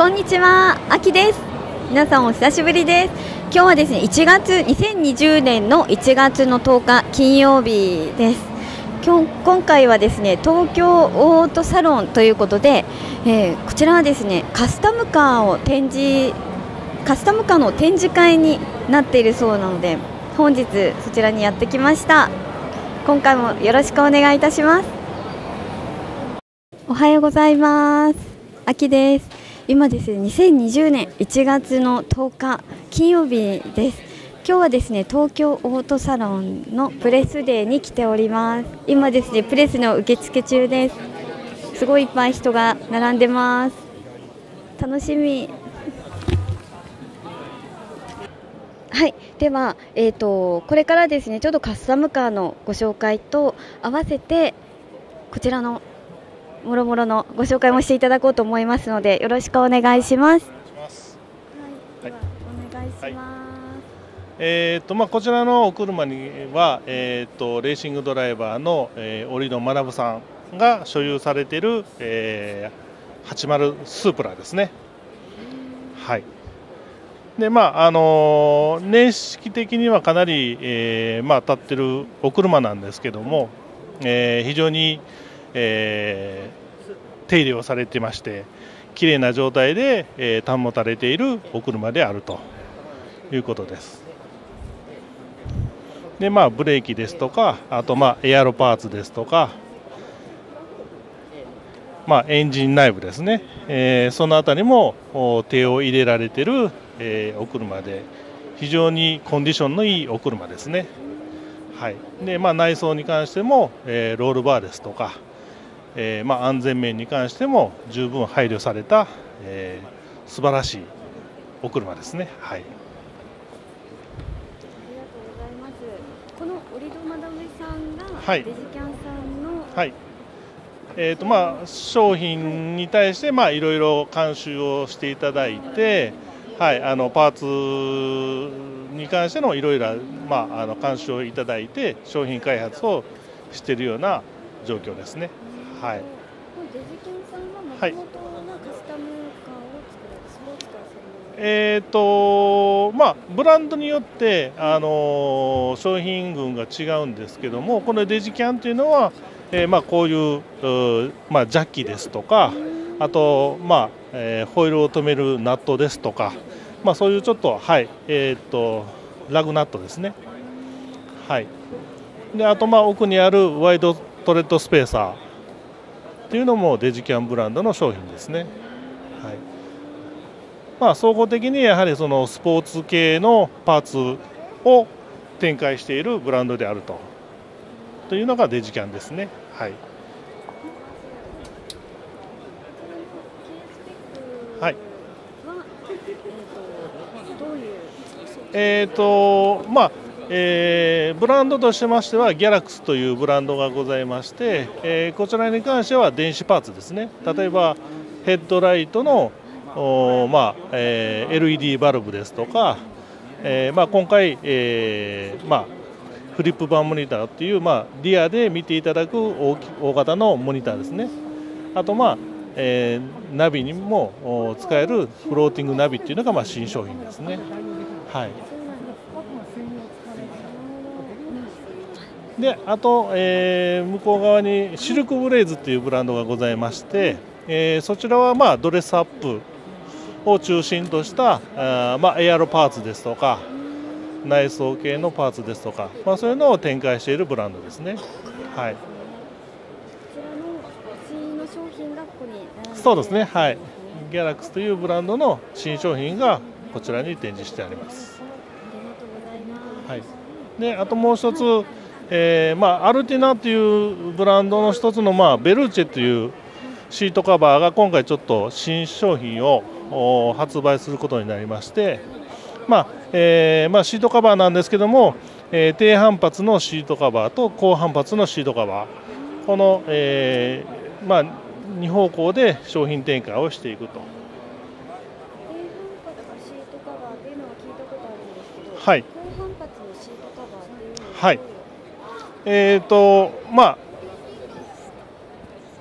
こんにちは、あきです。皆さんお久しぶりです。今日はですね、1月、2020年の1月の10日金曜日です。今日今回はですね、東京オートサロンということで、えーこちらはですね、カスタムカーを展示、カスタムカーの展示会になっているそうなので、本日そちらにやってきました。今回もよろしくお願いいたします。おはようございます。あきです。今ですね、2020年1月の10日金曜日です。今日はですね、東京オートサロンのプレスデーに来ております。今ですね、プレスの受付中です。すごいいっぱい人が並んでます。楽しみ。はい、では、えー、とこれからですねちょっとカスタムカーのご紹介と合わせてこちらのもろもろのご紹介もしていただこうと思いますのでよろしくお願いします。はい、お願いします。えーとまあ、こちらのお車には、えー、とレーシングドライバーの、えー、折野学さんが所有されている、えー、80スープラですね。はいでまああのー年式的にはかなり、えーまあ、当たってるお車なんですけども、えー非常に、えー手入れをされてまして綺麗な状態で、えー保たれているお車であるということです。でまあ、ブレーキですとかあと、まあ、エアロパーツですとか、まあ、エンジン内部ですね、えーそのあたりも手を入れられてる、えーお車で非常にコンディションのいいお車ですね。はいでまあ、内装に関しても、えーロールバーですとか、えーまあ、安全面に関しても十分配慮された、えー素晴らしいお車ですね。はいありがとうございます。このオリドマダメさんが、はいデジキャンさんのはいえーとまあ、商品に対してまあいろいろ監修をしていただいて、はい、あのパーツに関してのいろいろまああの監修をいただいて商品開発をしているような状況ですね。はい。デジキャンさんはもとはいもとなカスタムカーを作るスポーツカー専門えーとまあ、ブランドによって、あの商品群が違うんですけどもこのデジキャンというのは、えーまあ、こういううーまあ、ジャッキですとかあと、まあえーホイールを止めるナットですとか、まあ、そういうちょっと,、はいえー、とラグナットですね、はい、であと、まあ、奥にあるワイドトレッドスペーサーっていうのもデジキャンブランドの商品ですね。はいまあ、総合的にやはりそのスポーツ系のパーツを展開しているブランドであるとというのがデジキャンですね。はい、はいえーと、まあえーブランドとしましてはギャラクスというブランドがございまして、えーこちらに関しては電子パーツですね。例えばヘッドライトの、まあえー LED バルブですとか、えーまあ、今回、えーまあ、フリップ版モニターっていう、まあ、リアで見ていただく大き大型のモニターですね。あと、まあえーナビにも使えるフローティングナビっていうのが、まあ、新商品ですね。はい。であと、えー向こう側にシルクブレイズっていうブランドがございまして、えーそちらはまあドレスアップを中心としたあー、まあ、エアロパーツですとか内装系のパーツですとか、まあ、そういうのを展開しているブランドですね。はい、そうですね、はい、ギャラクスというブランドの新商品がこちらに展示してあります。はい、であともう一つ、えーまあ、アルティナというブランドの一つの、まあ、ベルーチェというシートカバーが今回ちょっと新商品をお発売することになりまして、まあえーまあ、シートカバーなんですけども、えー低反発のシートカバーと高反発のシートカバー。この、えーまあ、2方向で商品展開をしていくと。低反発シートカバーっていうのは聞いえーとまあ、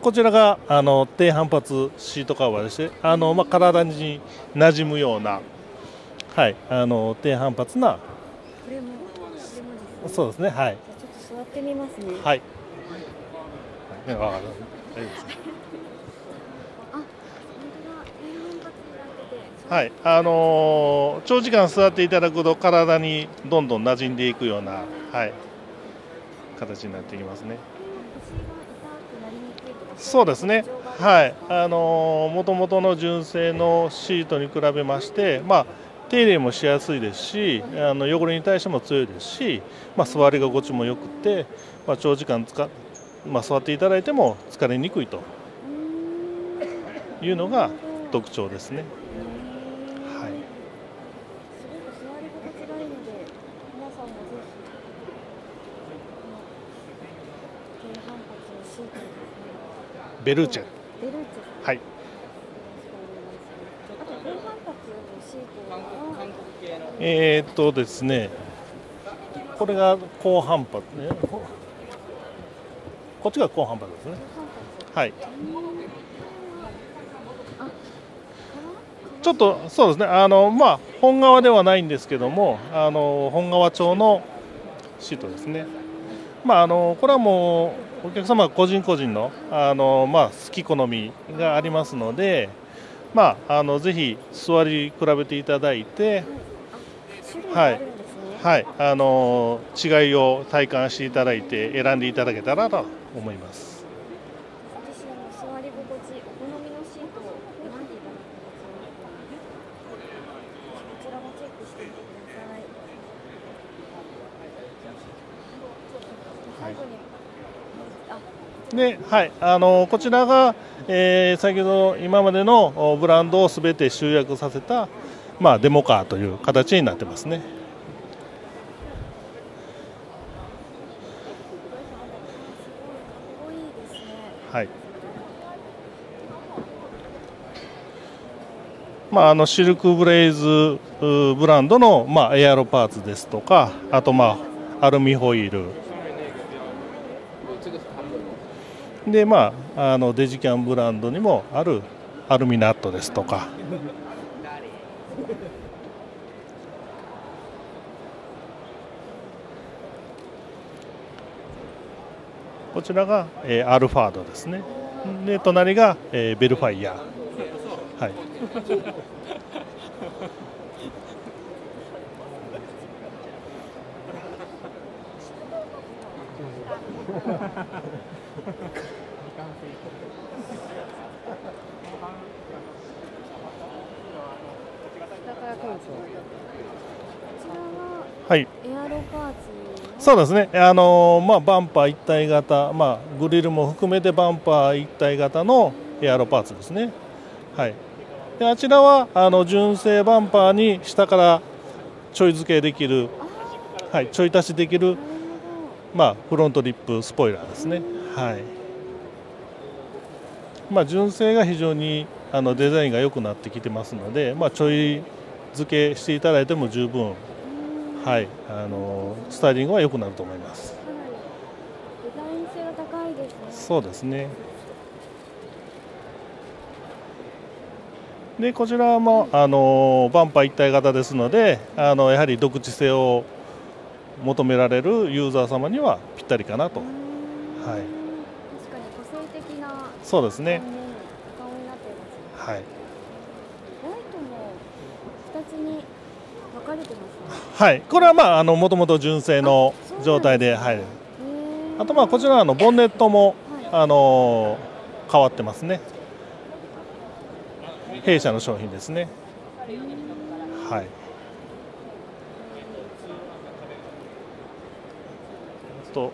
こちらがあの低反発シートカバーでしてあの、まあ、体に馴染むような、はい、あの低反発なそうですねはい。ちょっと座ってみますね。はい、はい、あ大丈夫ですはい。あのー長時間座っていただくと体にどんどん馴染んでいくような、はい、形になってきますね。そうですねはいあのもともとの純正のシートに比べまして、まあ、手入れもしやすいですしあの汚れに対しても強いですし、まあ、座り心地もよくて、まあ、長時間使っ、まあ、座っていただいても疲れにくいというのが特徴ですね。へーはいすごく座り心地がいいので皆さんもぜひこの低反発のシートですねベルーチェ。ベルーチェ。はい。えー、っとですね。これが高反発ね。ここっちが高反発ですね。はい。ちょっとそうですね、あのまあ、本革ではないんですけども、あの本革調のシートですね。まあ、あのこれはもうお客様個人個人のあの、まあ、好き好みがありますので、まあ、あのぜひ座り比べていただいて、種類があるんですね、はい、あの違いを体感していただいて選んでいただけたらと思います。私あの座り心地お好みのシートを選んでいただく形こちらもチェックしてみてください最後にあで、はい、あのこちらが、えー先ほど今までのおブランドをすべて集約させた、まあ、デモカーという形になってますね。はい。まあ、あのシルクブレイズうブランドの、まあ、エアロパーツですとかあと、まあ、アルミホイールで、まあ、あのデジキャンブランドにもあるアルミナットですとか。こちらが、えーアルファードですね。で隣が、えーベルファイヤー。はいこちらははい。エアロパーツそうですね、あのーまあ、バンパー一体型、まあ、グリルも含めてバンパー一体型のエアロパーツですね。はい、であちらはあの純正バンパーに下からちょい付けできる、はい、ちょい足しできる、なるまあ、フロントリップスポイラーですね。はいまあ、純正が非常にあのデザインが良くなってきてますので、まあ、ちょい付けしていただいても十分、はい、あのスタイリングは良くなると思います。デザイン性が高いですねそうですね。でこちらもあのバンパー一体型ですのであのやはり独自性を求められるユーザー様にはぴったりかなと。はい。確かに個性的なそうですね。顔になっていますはい、ライトも二つに分かれてますね。はい、これはまああのもともと純正の状態ではい。あとまあこちらはあのボンネットもはい。あの変わってますね。弊社の商品ですね。はいと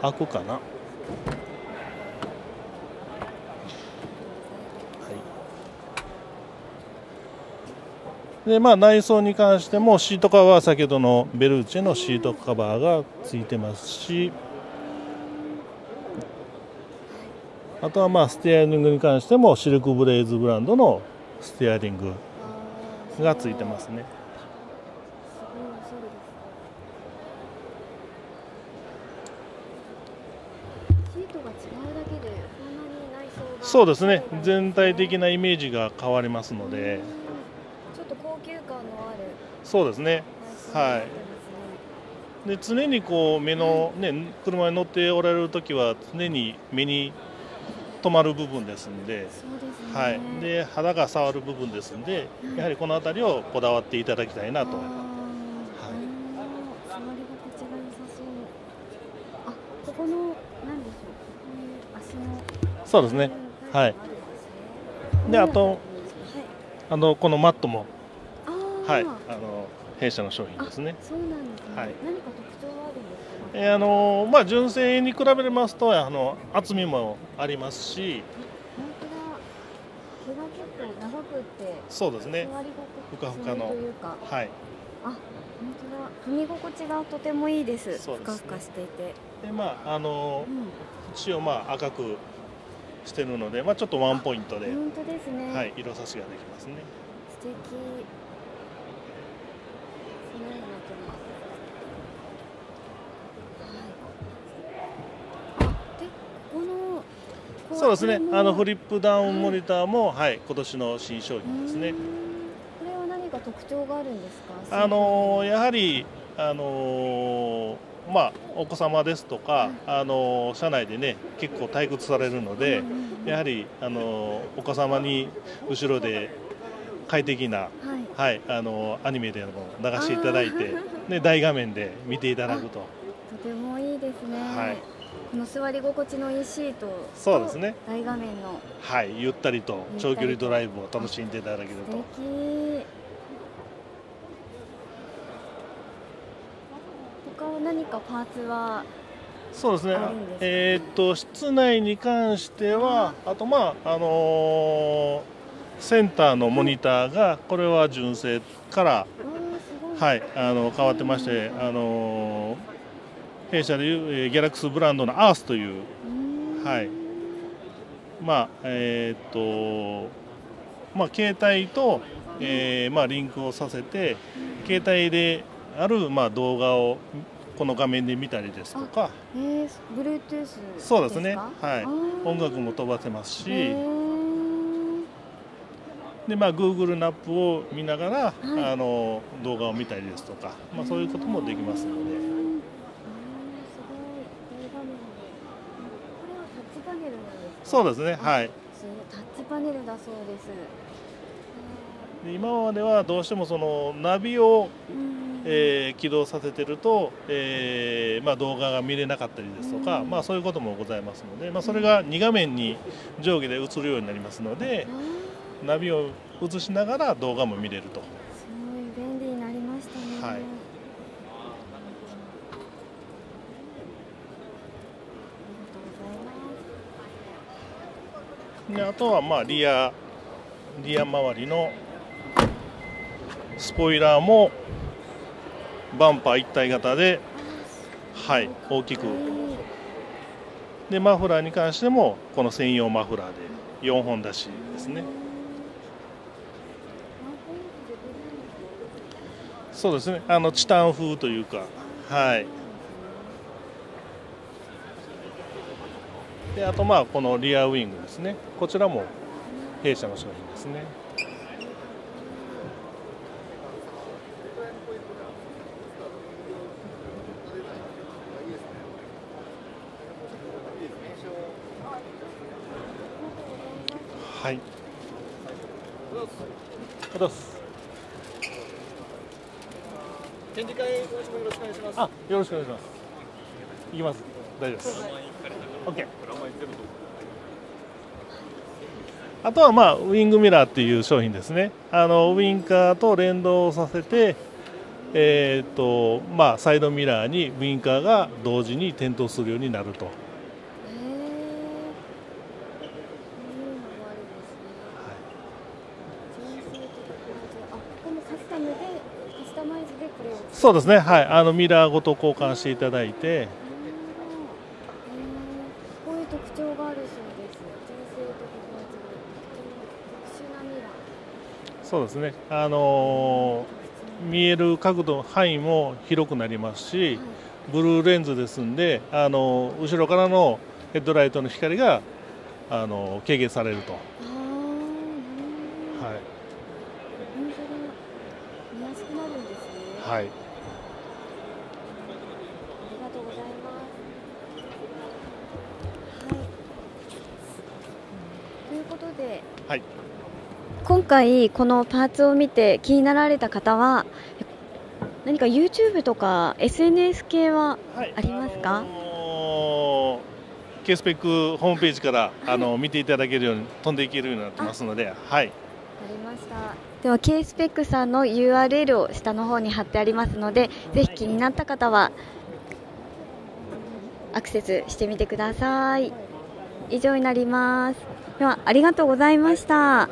開くかなでまあ、内装に関してもシートカバーは先ほどのベルーチェのシートカバーがついてますしあとはまあステアリングに関してもシルクブレイズブランドのステアリングがついてますね。すごいおしゃれですシートが違うだけでこんなに内装が。そうですね。全体的なイメージが変わりますので。うん。ちょっと高級感のある。そうですね。内装になってますね。で常にこう目の、ね、車に乗っておられる時は常に目に留まる部分ですんで,、そうですね。はい、で肌が触る部分ですんでやはりこの辺りをこだわっていただきたいなと。あーあー座り心地が良さそうあここの何でしょうこういう足の。そうですね。はい。であとあのこのマットも、はい、はい、あの弊社の商品ですね。そうなんですね、はい。何か特徴はあるんですか？えーあのまあ、純正に比べますとあの厚みもありますし。本当だ。毛が結構長くってそうですね、ふかふかの。はい、あ踏み心地がとてもいいです。ですね。ふかふかしていて、でまああのうん、縁をまあ赤くしてるので、まあ、ちょっとワンポイントで、本当ですね、はい、色差しができますね。素敵。そのようになってますそうですね。あのフリップダウンモニターも、はい、今年の新商品ですね特徴があるんですか？あのやはりあのまあ、お子様ですとか、あの車内でね結構退屈されるので、やはりあのお子様に後ろで快適な、はい。はい、あのアニメでも流していただいて、ね、大画面で見ていただくと、とてもいいですね、はい。この座り心地のいいシートとそうですね。大画面の。はい、ゆったりと長距離ドライブを楽しんでいただける素と。敵他は何かパーツはそうですね。えーっと室内に関してはあとまああのーセンターのモニターがこれは純正からはいあの変わってましてあのー弊社でいう、えーギャラクスブランドのアースというはい。まあえーっとまあ携帯と、えーまあリンクをさせて携帯であるまあ動画をこの画面で見たりですとか。えー、Bluetooth そうですね。はい。音楽も飛ばせますし、でまあ Google マップを見ながら、い。あの動画を見たりですとか、まあ、そういうこともできますので、すごい大画面でこれはタッチパネルなんですか？そうですね。はい。すごい。タッチパネルだそうです。で今まではどうしてもそのナビを、うんえー起動させてると、えーまあ、動画が見れなかったりですとか、うんまあ、そういうこともございますので、まあ、それが2画面に上下で映るようになりますのでナビを映しながら動画も見れると。すごい便利になりましたね。はいであとはまあリアリア周りのスポイラーもバンパー一体型で、はい、大きく。でマフラーに関してもこの専用マフラーで4本出しですね。そうですね。あのチタン風というかはい。であとまあこのリアウイングですね。こちらも弊社の商品ですね。はい。あどうぞ展示会よろしくお願いします。あよろしくお願いします。行きます。大丈夫です。OK あとはまあウイングミラーっていう商品ですね。あのウインカーと連動させてえーとまあ、サイドミラーにウインカーが同時に点灯するようになると、へえ。そういうのがあるんですね。純正と特別あ、このカスタムでカスタマイズでこれを。そうですね、はい、あのミラーごと交換していただいて、こういう特徴があるそうです。そうですね、あのー見える角度、範囲も広くなりますし、ブルーレンズですんで、あの後ろからの、ヘッドライトの光があの軽減されると。はい。はい、はい。今回このパーツを見て気になられた方は何か YouTube とか SNS 系ははい。ありますか？あのー、K スペックホームページから、あの見ていただけるように飛んでいけるようになってますので、はい、ありました。では K スペックさんの URL を下の方に貼ってありますのでぜひ気になった方はアクセスしてみてください。以上になりますではありがとうございました、